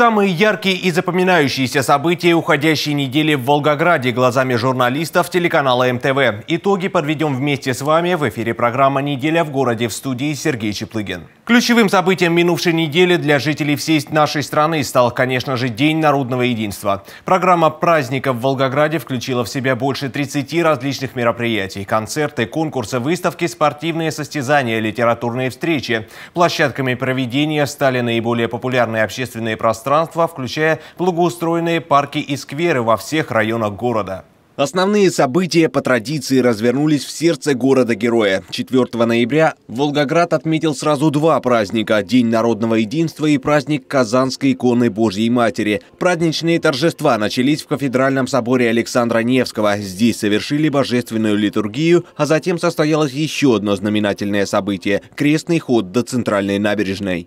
Самые яркие и запоминающиеся события уходящей недели в Волгограде глазами журналистов телеканала МТВ. Итоги подведем вместе с вами в эфире программа «Неделя в городе» в студии Сергей Чеплыгин. Ключевым событием минувшей недели для жителей всей нашей страны стал, конечно же, День народного единства. Программа праздника в Волгограде включила в себя больше 30 различных мероприятий. Концерты, конкурсы, выставки, спортивные состязания, литературные встречи. Площадками проведения стали наиболее популярные общественные пространства пространства, включая благоустроенные парки и скверы во всех районах города. Основные события по традиции развернулись в сердце города-героя. 4 ноября Волгоград отметил сразу два праздника – День народного единства и праздник Казанской иконы Божьей Матери. Праздничные торжества начались в кафедральном соборе Александра Невского. Здесь совершили божественную литургию, а затем состоялось еще одно знаменательное событие – крестный ход до центральной набережной.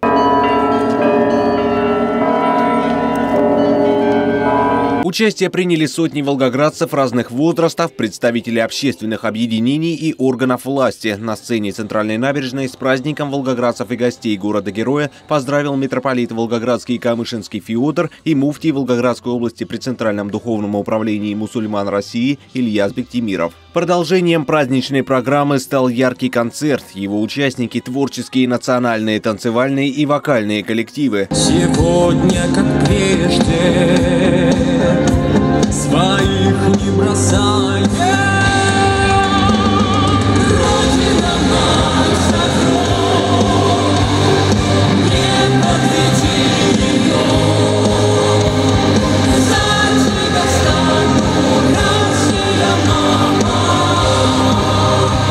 Участие приняли сотни волгоградцев разных возрастов, представители общественных объединений и органов власти. На сцене Центральной набережной с праздником волгоградцев и гостей города-героя поздравил митрополит Волгоградский и Камышинский Феодор и муфтий Волгоградской области при Центральном духовном управлении мусульман России Ильяс Бектимиров. Продолжением праздничной программы стал яркий концерт. Его участники – творческие национальные танцевальные и вокальные коллективы. Сегодня, как прежде, своих не бросай.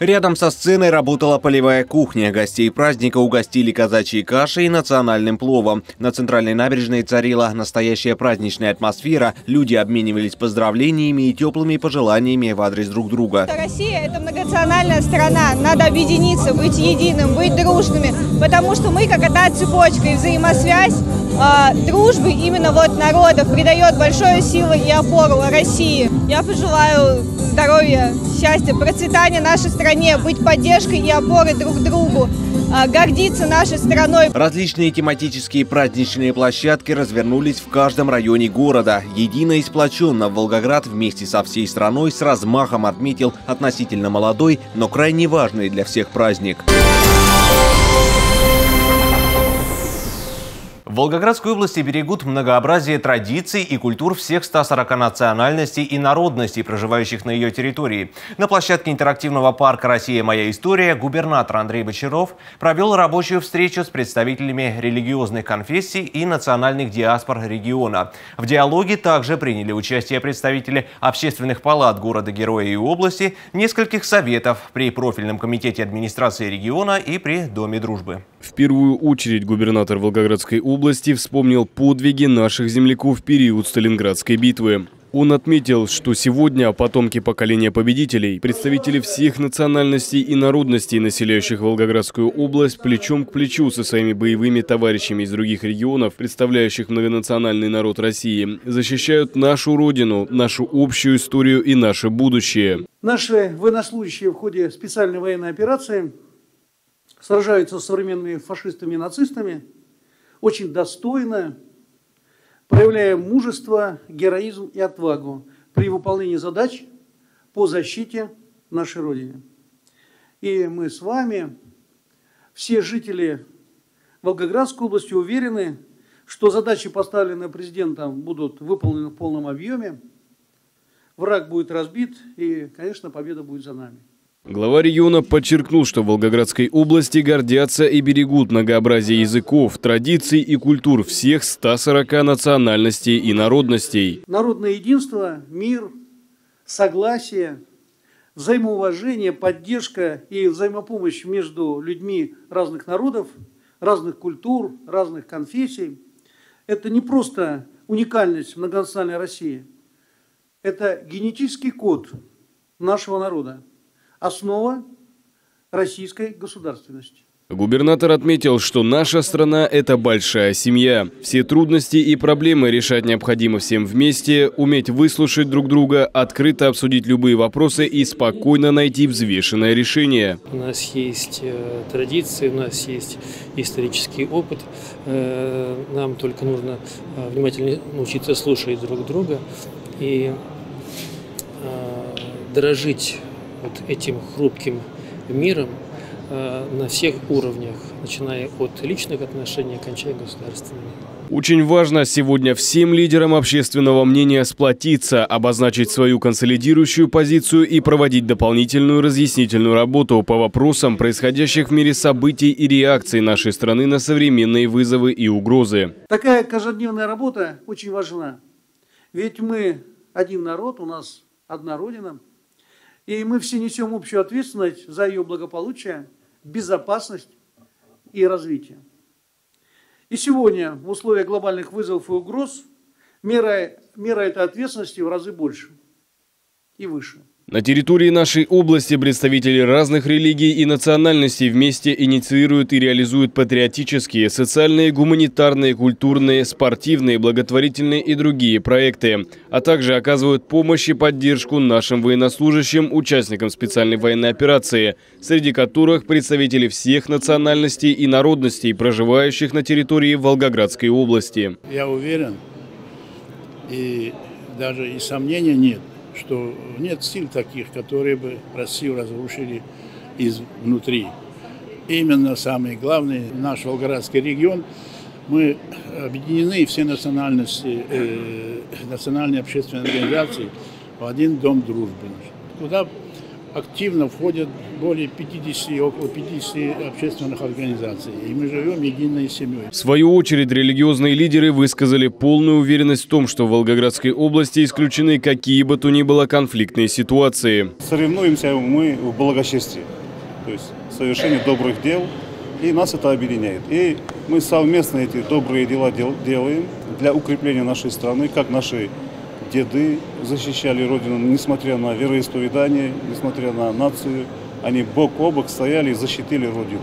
Рядом со сценой работала полевая кухня. Гостей праздника угостили казачьей кашей и национальным пловом. На центральной набережной царила настоящая праздничная атмосфера. Люди обменивались поздравлениями и теплыми пожеланиями в адрес друг друга. Россия – это многонациональная страна. Надо объединиться, быть единым, быть дружными. Потому что мы как одна цепочка и взаимосвязь э, дружбы именно вот народов придает большую силу и опору России. Я пожелаю здоровья, счастья, процветания нашей стране, быть поддержкой и опорой друг другу а, гордиться нашей страной. Различные тематические праздничные площадки развернулись в каждом районе города. Едино и сплоченно Волгоград вместе со всей страной с размахом отметил относительно молодой, но крайне важный для всех праздник. В Волгоградской области берегут многообразие традиций и культур всех 140 национальностей и народностей, проживающих на ее территории. На площадке интерактивного парка «Россия. Моя история» губернатор Андрей Бочаров провел рабочую встречу с представителями религиозных конфессий и национальных диаспор региона. В диалоге также приняли участие представители общественных палат города-героя и области, нескольких советов при профильном комитете администрации региона и при Доме дружбы. В первую очередь губернатор Волгоградской области вспомнил подвиги наших земляков в период Сталинградской битвы. Он отметил, что сегодня потомки поколения победителей, представители всех национальностей и народностей, населяющих Волгоградскую область, плечом к плечу со своими боевыми товарищами из других регионов, представляющих многонациональный народ России, защищают нашу родину, нашу общую историю и наше будущее. Наши военнослужащие в ходе специальной военной операции сражаются с современными фашистами и нацистами очень достойно, проявляя мужество, героизм и отвагу при выполнении задач по защите нашей Родины. И мы с вами, все жители Волгоградской области уверены, что задачи, поставленные президентом, будут выполнены в полном объеме, враг будет разбит и, конечно, победа будет за нами. Глава региона подчеркнул, что в Волгоградской области гордятся и берегут многообразие языков, традиций и культур всех 140 национальностей и народностей. Народное единство, мир, согласие, взаимоуважение, поддержка и взаимопомощь между людьми разных народов, разных культур, разных конфессий – это не просто уникальность многонациональной России, это генетический код нашего народа основа российской государственности. Губернатор отметил, что наша страна – это большая семья. Все трудности и проблемы решать необходимо всем вместе, уметь выслушать друг друга, открыто обсудить любые вопросы и спокойно найти взвешенное решение. У нас есть э, традиции, у нас есть исторический опыт. Э, Нам только нужно э, внимательно научиться слушать друг друга и дорожить вот этим хрупким миром э, на всех уровнях, начиная от личных отношений, кончая государственными. Очень важно сегодня всем лидерам общественного мнения сплотиться, обозначить свою консолидирующую позицию и проводить дополнительную разъяснительную работу по вопросам происходящих в мире событий и реакций нашей страны на современные вызовы и угрозы. Такая каждодневная работа очень важна. Ведь мы один народ, у нас одна Родина, и мы все несем общую ответственность за ее благополучие, безопасность и развитие. И сегодня в условиях глобальных вызовов и угроз мера, мера этой ответственности в разы больше и выше. На территории нашей области представители разных религий и национальностей вместе инициируют и реализуют патриотические, социальные, гуманитарные, культурные, спортивные, благотворительные и другие проекты, а также оказывают помощь и поддержку нашим военнослужащим, участникам специальной военной операции, среди которых представители всех национальностей и народностей, проживающих на территории Волгоградской области. Я уверен, и даже и сомнения нет, что нет сил таких, которые бы Россию разрушили изнутри. Именно самый главный наш Волгоградский регион, мы объединены все национальности, э, национальные общественные организации в один дом дружбы. Куда активно входят более 50, около 50 общественных организаций. И мы живем единой семьей. В свою очередь, религиозные лидеры высказали полную уверенность в том, что в Волгоградской области исключены какие бы то ни было конфликтные ситуации. Соревнуемся мы в благочестии, то есть совершение добрых дел, и нас это объединяет. И мы совместно эти добрые дела дел- делаем для укрепления нашей страны, как наши деды защищали Родину, несмотря на вероисповедание, несмотря на нацию. Они бок о бок стояли и защитили Родину.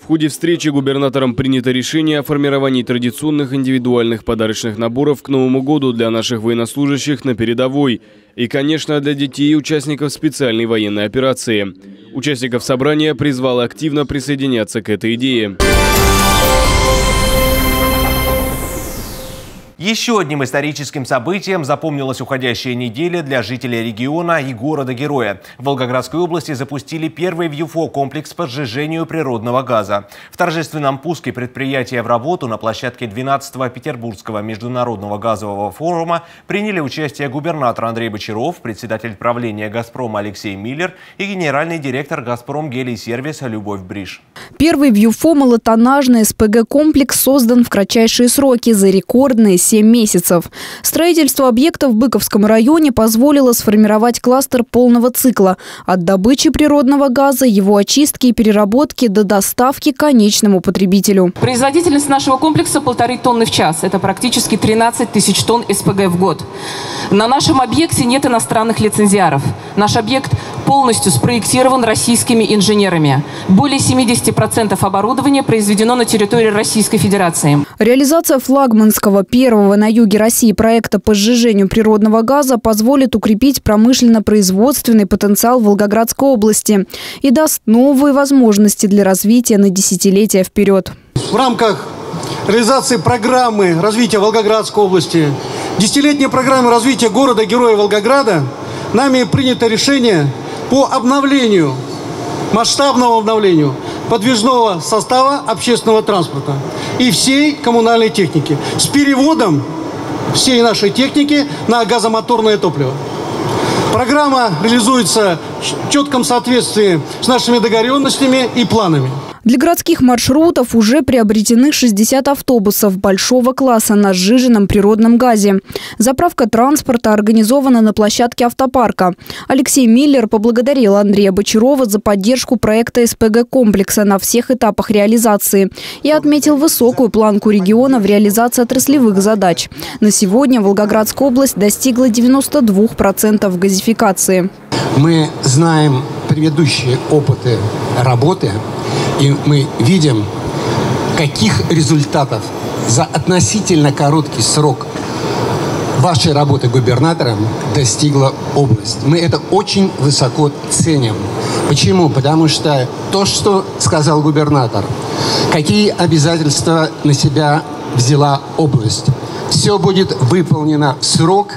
В ходе встречи губернатором принято решение о формировании традиционных индивидуальных подарочных наборов к Новому году для наших военнослужащих на передовой. И, конечно, для детей и участников специальной военной операции. Участников собрания призвал активно присоединяться к этой идее. Еще одним историческим событием запомнилась уходящая неделя для жителей региона и города-героя. В Волгоградской области запустили первый в ЮФО комплекс по сжижению природного газа. В торжественном пуске предприятия в работу на площадке 12-го Петербургского международного газового форума приняли участие губернатор Андрей Бочаров, председатель правления «Газпрома» Алексей Миллер и генеральный директор «Газпром Гелий Сервис» Любовь Бриш. Первый в ЮФО малотоннажный СПГ-комплекс создан в кратчайшие сроки за рекордные 7 месяцев. Строительство объекта в Быковском районе позволило сформировать кластер полного цикла от добычи природного газа, его очистки и переработки до доставки конечному потребителю. Производительность нашего комплекса полторы тонны в час. Это практически 13 тысяч тонн СПГ в год. На нашем объекте нет иностранных лицензиаров. Наш объект полностью спроектирован российскими инженерами. Более 70% оборудования произведено на территории Российской Федерации. Реализация флагманского первого на юге России проекта по сжижению природного газа позволит укрепить промышленно-производственный потенциал Волгоградской области и даст новые возможности для развития на десятилетия вперед. В рамках реализации программы развития Волгоградской области, десятилетней программы развития города-героя Волгограда, нами принято решение по обновлению, масштабному обновлению подвижного состава общественного транспорта и всей коммунальной техники с переводом всей нашей техники на газомоторное топливо. Программа реализуется в четком соответствии с нашими договоренностями и планами. Для городских маршрутов уже приобретены 60 автобусов большого класса на сжиженном природном газе. Заправка транспорта организована на площадке автопарка. Алексей Миллер поблагодарил Андрея Бочарова за поддержку проекта СПГ-комплекса на всех этапах реализации и отметил высокую планку региона в реализации отраслевых задач. На сегодня Волгоградская область достигла 92% газификации. Мы знаем предыдущие опыты работы, и мы видим, каких результатов за относительно короткий срок вашей работы губернатором достигла область. Мы это очень высоко ценим. Почему? Потому что то, что сказал губернатор, какие обязательства на себя взяла область, все будет выполнено в срок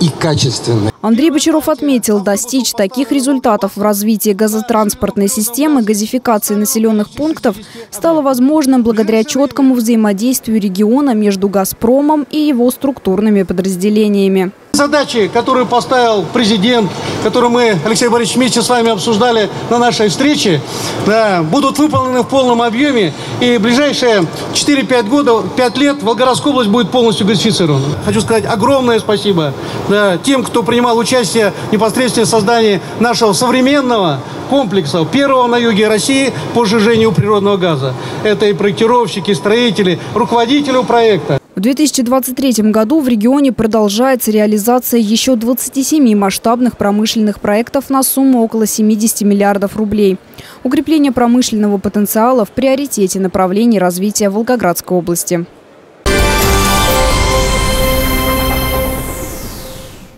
и качественно. Андрей Бочаров отметил, достичь таких результатов в развитии газотранспортной системы, газификации населенных пунктов стало возможным благодаря четкому взаимодействию региона между «Газпромом» и его структурными подразделениями. Задачи, которые поставил президент, которые мы, Алексей Борисович, вместе с вами обсуждали на нашей встрече, да, будут выполнены в полном объеме. И в ближайшие 4-5 года, 5 лет Волгоградская область будет полностью газифицирована. Хочу сказать огромное спасибо да, тем, кто принимал участие непосредственно в создании нашего современного комплекса, первого на юге России по сжижению природного газа. Это и проектировщики, и строители, руководители проекта. В 2023 году в регионе продолжается реализация еще 27 масштабных промышленных проектов на сумму около 70 миллиардов рублей. Укрепление промышленного потенциала в приоритете направлений развития Волгоградской области.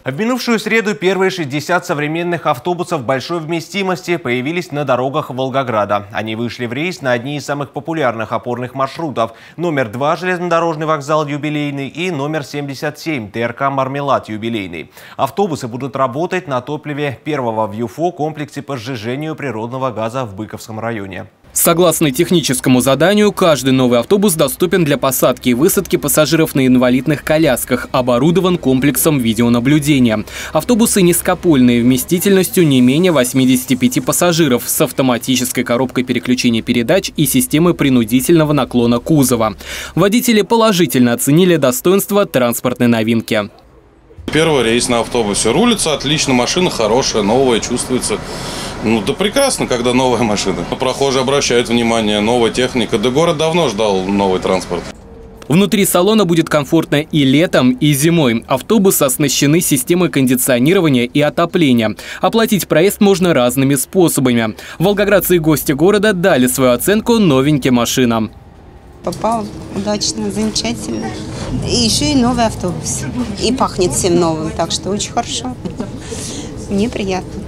В минувшую среду первые 60 современных автобусов большой вместимости появились на дорогах Волгограда. Они вышли в рейс на одни из самых популярных опорных маршрутов. Номер 2 железнодорожный вокзал «Юбилейный» и номер 77 ТРК «Мармелад» «Юбилейный». Автобусы будут работать на топливе первого в ЮФО комплексе по сжижению природного газа в Быковском районе. Согласно техническому заданию, каждый новый автобус доступен для посадки и высадки пассажиров на инвалидных колясках, оборудован комплексом видеонаблюдения. Автобусы низкопольные, вместительностью не менее 85 пассажиров, с автоматической коробкой переключения передач и системой принудительного наклона кузова. Водители положительно оценили достоинство транспортной новинки. Первый рейс на автобусе. Рулится отлично, машина хорошая, новая, чувствуется. Ну, да прекрасно, когда новая машина. Прохожие обращают внимание, новая техника. Да город давно ждал новый транспорт. Внутри салона будет комфортно и летом, и зимой. Автобусы оснащены системой кондиционирования и отопления. Оплатить проезд можно разными способами. Волгоградцы и гости города дали свою оценку новеньким машинам. Попал удачно, замечательно. И еще и новый автобус. И пахнет всем новым, так что очень хорошо. Мне приятно.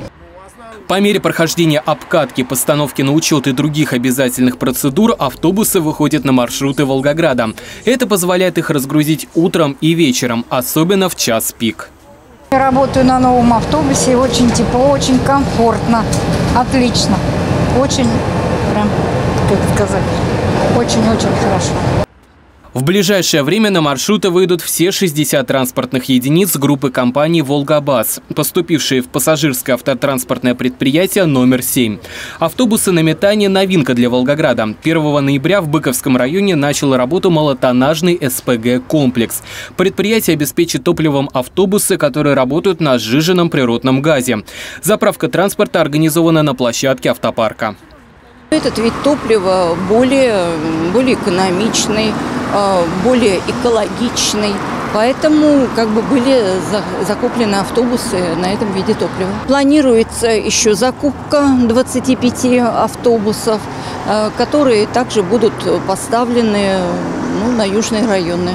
По мере прохождения обкатки, постановки на учет и других обязательных процедур, автобусы выходят на маршруты Волгограда. Это позволяет их разгрузить утром и вечером, особенно в час пик. Я работаю на новом автобусе, очень тепло, очень комфортно, отлично. Очень, прям, как сказать, очень-очень хорошо. В ближайшее время на маршруты выйдут все 60 транспортных единиц группы компании «Волгобас», поступившие в пассажирское автотранспортное предприятие номер 7. Автобусы на метание – новинка для Волгограда. 1 ноября в Быковском районе начал работу малотоннажный СПГ-комплекс. Предприятие обеспечит топливом автобусы, которые работают на сжиженном природном газе. Заправка транспорта организована на площадке автопарка. Этот вид топлива более, более экономичный, а, более экологичный. Поэтому как бы были закуплены автобусы на этом виде топлива. Планируется еще закупка 25 автобусов, а, которые также будут поставлены ну, на южные районы.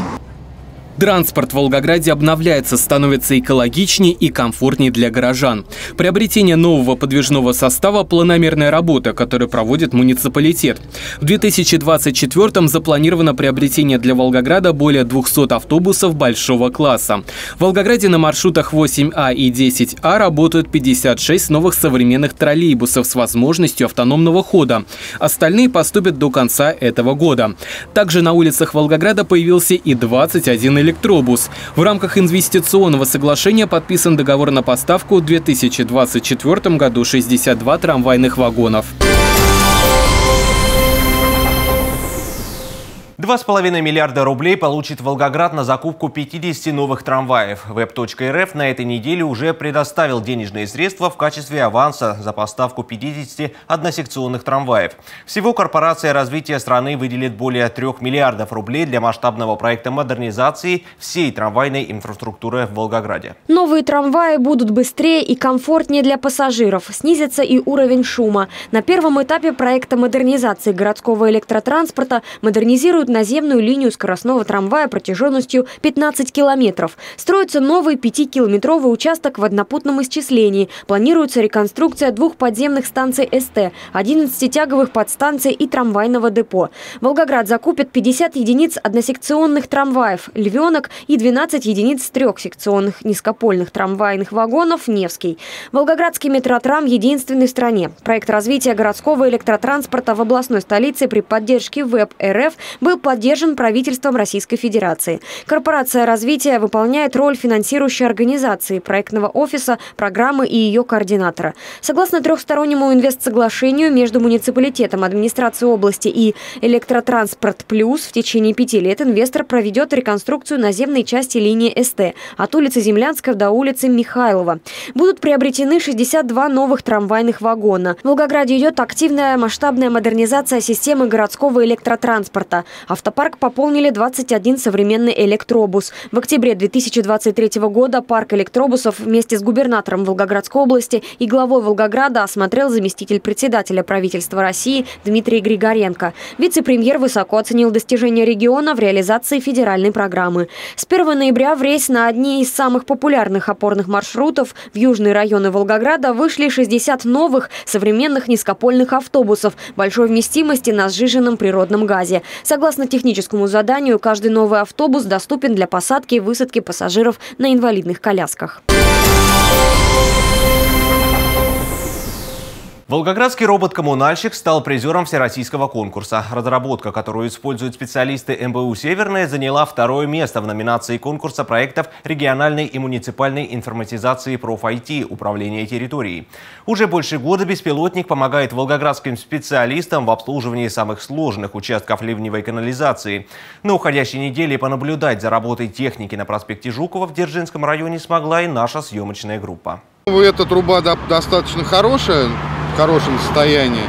Транспорт в Волгограде обновляется, становится экологичнее и комфортнее для горожан. Приобретение нового подвижного состава – планомерная работа, которую проводит муниципалитет. В 2024-м запланировано приобретение для Волгограда более 200 автобусов большого класса. В Волгограде на маршрутах 8А и 10А работают 56 новых современных троллейбусов с возможностью автономного хода. Остальные поступят до конца этого года. Также на улицах Волгограда появился и 21 электробус. В рамках инвестиционного соглашения подписан договор на поставку в 2024 году 62 трамвайных вагонов. 2,5 миллиарда рублей получит Волгоград на закупку 50 новых трамваев. Web.рф на этой неделе уже предоставил денежные средства в качестве аванса за поставку 50 односекционных трамваев. Всего корпорация развития страны выделит более 3 миллиардов рублей для масштабного проекта модернизации всей трамвайной инфраструктуры в Волгограде. Новые трамваи будут быстрее и комфортнее для пассажиров. Снизится и уровень шума. На первом этапе проекта модернизации городского электротранспорта модернизируют наземную линию скоростного трамвая протяженностью 15 километров. Строится новый 5-километровый участок в однопутном исчислении. Планируется реконструкция двух подземных станций СТ, 11 тяговых подстанций и трамвайного депо. Волгоград закупит 50 единиц односекционных трамваев «Львенок» и 12 единиц трехсекционных низкопольных трамвайных вагонов «Невский». Волгоградский метротрам единственный в стране. Проект развития городского электротранспорта в областной столице при поддержке ВЭБ РФ был поддержан правительством Российской Федерации. Корпорация развития выполняет роль финансирующей организации проектного офиса, программы и ее координатора. Согласно трехстороннему инвестсоглашению между муниципалитетом, администрацией области и Электротранспорт Плюс в течение пяти лет инвестор проведет реконструкцию наземной части линии СТ от улицы Землянская до улицы Михайлова. Будут приобретены 62 новых трамвайных вагона. В Волгограде идет активная масштабная модернизация системы городского электротранспорта. Автопарк пополнили 21 современный электробус. В октябре 2023 года парк электробусов вместе с губернатором Волгоградской области и главой Волгограда осмотрел заместитель председателя правительства России Дмитрий Григоренко. Вице-премьер высоко оценил достижения региона в реализации федеральной программы. С 1 ноября в рейс на одни из самых популярных опорных маршрутов в южные районы Волгограда вышли 60 новых современных низкопольных автобусов большой вместимости на сжиженном природном газе. Согласно Согласно техническому заданию, каждый новый автобус доступен для посадки и высадки пассажиров на инвалидных колясках. Волгоградский робот-коммунальщик стал призером всероссийского конкурса. Разработка, которую используют специалисты МБУ «Северная», заняла второе место в номинации конкурса проектов региональной и муниципальной информатизации проф-IT управления территорией. Уже больше года беспилотник помогает волгоградским специалистам в обслуживании самых сложных участков ливневой канализации. На уходящей неделе понаблюдать за работой техники на проспекте Жукова в Дзержинском районе смогла и наша съемочная группа. Эта труба достаточно хорошая, в хорошем состоянии.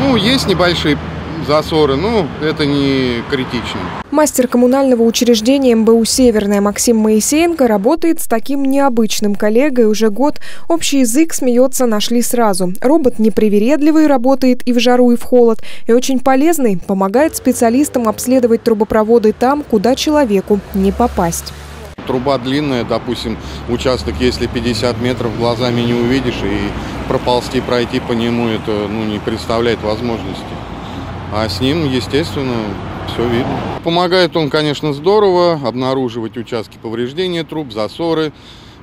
Ну, есть небольшие засоры, но это не критично. Мастер коммунального учреждения МБУ «Северная» Максим Моисеенко работает с таким необычным коллегой уже год. Общий язык, смеется, нашли сразу. Робот непривередливый, работает и в жару, и в холод. И очень полезный, помогает специалистам обследовать трубопроводы там, куда человеку не попасть. Труба длинная, допустим, участок, если 50 метров глазами не увидишь, и проползти, пройти по нему, это ну, не представляет возможности. А с ним, естественно, все видно. Помогает он, конечно, здорово обнаруживать участки повреждения труб, засоры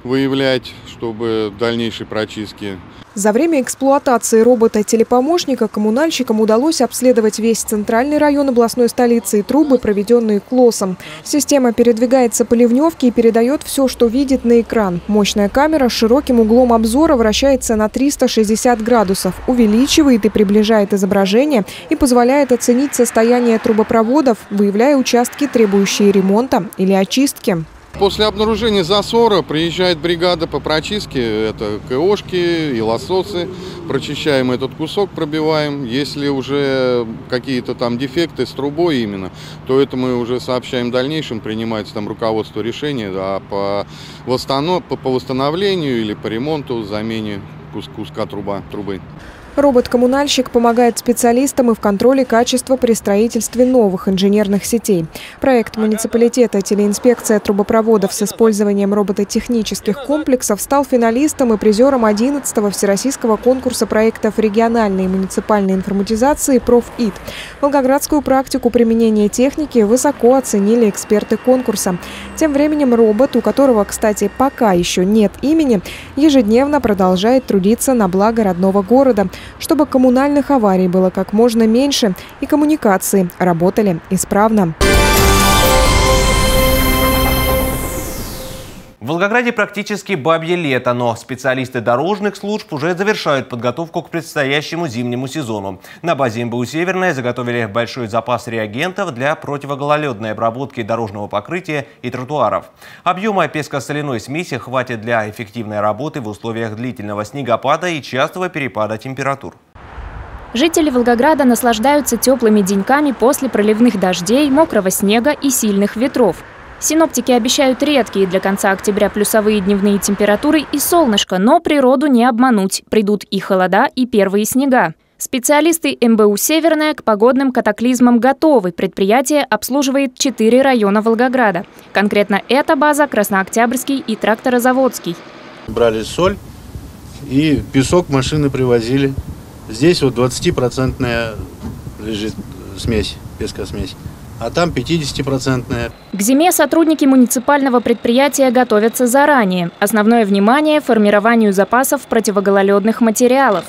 выявлять, чтобы дальнейшей прочистки за время эксплуатации робота-телепомощника коммунальщикам удалось обследовать весь центральный район областной столицы и трубы, проведенные КЛОСом. Система передвигается по ливневке и передает все, что видит на экран. Мощная камера с широким углом обзора вращается на 360 градусов, увеличивает и приближает изображение и позволяет оценить состояние трубопроводов, выявляя участки, требующие ремонта или очистки. После обнаружения засора приезжает бригада по прочистке. Это КОшки и лососы. Прочищаем этот кусок, пробиваем. Если уже какие-то там дефекты с трубой именно, то это мы уже сообщаем в дальнейшем. Принимается там руководство решения а по, восстанов... по восстановлению или по ремонту, замене куска труба, трубы. Робот-коммунальщик помогает специалистам и в контроле качества при строительстве новых инженерных сетей. Проект муниципалитета «Телеинспекция трубопроводов» с использованием робототехнических комплексов стал финалистом и призером 11-го Всероссийского конкурса проектов региональной и муниципальной информатизации «Профит». Волгоградскую практику применения техники высоко оценили эксперты конкурса. Тем временем робот, у которого, кстати, пока еще нет имени, ежедневно продолжает трудиться на благо родного города – чтобы коммунальных аварий было как можно меньше и коммуникации работали исправно. Волгограде практически бабье лето, но специалисты дорожных служб уже завершают подготовку к предстоящему зимнему сезону. На базе МБУ «Северная» заготовили большой запас реагентов для противогололедной обработки дорожного покрытия и тротуаров. Объема песко-соляной смеси хватит для эффективной работы в условиях длительного снегопада и частого перепада температур. Жители Волгограда наслаждаются теплыми деньками после проливных дождей, мокрого снега и сильных ветров. Синоптики обещают редкие для конца октября плюсовые дневные температуры и солнышко, но природу не обмануть. Придут и холода, и первые снега. Специалисты МБУ «Северная» к погодным катаклизмам готовы. Предприятие обслуживает четыре района Волгограда. Конкретно эта база Краснооктябрьский и Тракторозаводский. Брали соль и песок машины привозили. Здесь вот 20-процентная лежит смесь, пескосмесь а там 50-процентная. К зиме сотрудники муниципального предприятия готовятся заранее. Основное внимание – формированию запасов противогололедных материалов.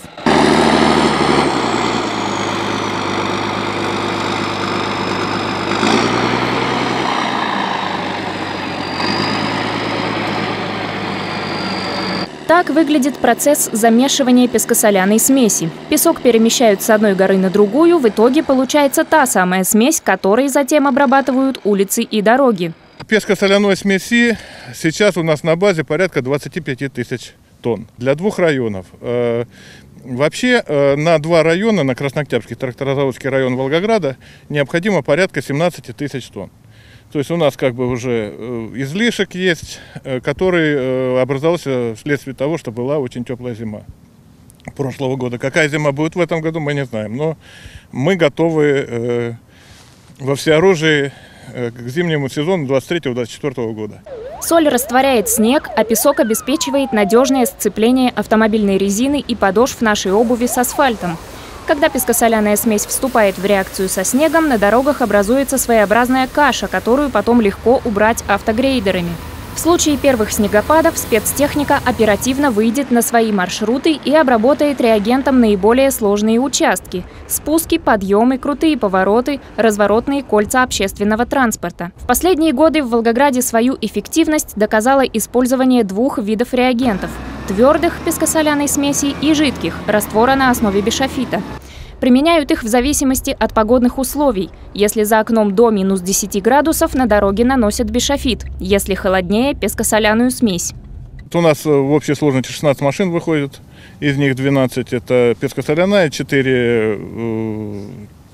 Так выглядит процесс замешивания пескосоляной смеси. Песок перемещают с одной горы на другую, в итоге получается та самая смесь, которой затем обрабатывают улицы и дороги. Пескосоляной смеси сейчас у нас на базе порядка 25 тысяч тонн для двух районов. Э, вообще э, на два района, на Краснооктябрьский тракторозаводский район Волгограда, необходимо порядка 17 тысяч тонн. То есть у нас как бы уже э, излишек есть, э, который э, образовался вследствие того, что была очень теплая зима прошлого года. Какая зима будет в этом году, мы не знаем. Но мы готовы во всеоружии к зимнему сезону 23-24 года. Соль растворяет снег, а песок обеспечивает надежное сцепление автомобильной резины и подошв нашей обуви с асфальтом. Когда пескосоляная смесь вступает в реакцию со снегом, на дорогах образуется своеобразная каша, которую потом легко убрать автогрейдерами. В случае первых снегопадов спецтехника оперативно выйдет на свои маршруты и обработает реагентом наиболее сложные участки – спуски, подъемы, крутые повороты, разворотные кольца общественного транспорта. В последние годы в Волгограде свою эффективность доказало использование двух видов реагентов – твердых пескосоляной смеси и жидких – раствора на основе бишофита. Применяют их в зависимости от погодных условий. Если за окном до минус 10 градусов, на дороге наносят бишофит. Если холоднее – пескосоляную смесь. У нас э, в общей сложности 16 машин выходит. Из них 12 – это пескосоляная, 4,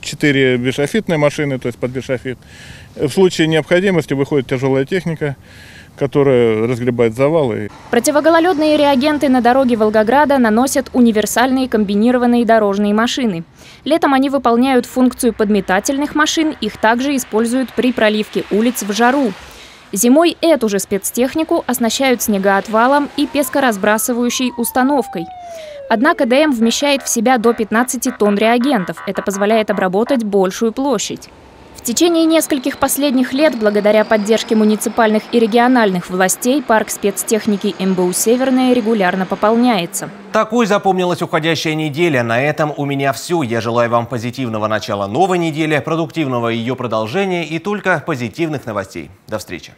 4 э, бишофитные машины, то есть под бишофит. В случае необходимости выходит тяжелая техника которая разгребает завалы. Противогололедные реагенты на дороге Волгограда наносят универсальные комбинированные дорожные машины. Летом они выполняют функцию подметательных машин, их также используют при проливке улиц в жару. Зимой эту же спецтехнику оснащают снегоотвалом и пескоразбрасывающей установкой. Однако ДМ вмещает в себя до 15 тонн реагентов. Это позволяет обработать большую площадь. В течение нескольких последних лет, благодаря поддержке муниципальных и региональных властей, парк спецтехники МБУ «Северная» регулярно пополняется. Такой запомнилась уходящая неделя. На этом у меня все. Я желаю вам позитивного начала новой недели, продуктивного ее продолжения и только позитивных новостей. До встречи.